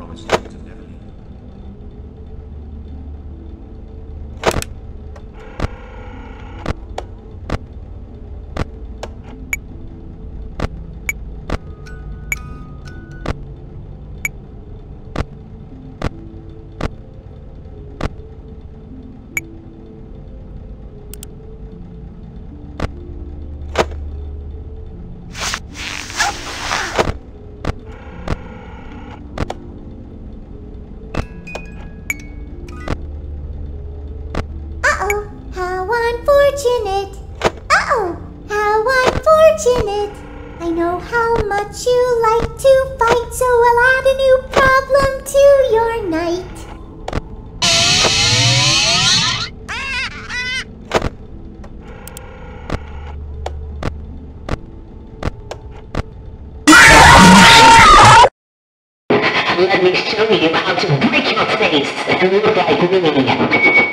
promised to never unfortunate. Uh-oh, how unfortunate. I know how much you like to fight, so I'll add a new problem to your night. Let me show you how to break your face and look like me.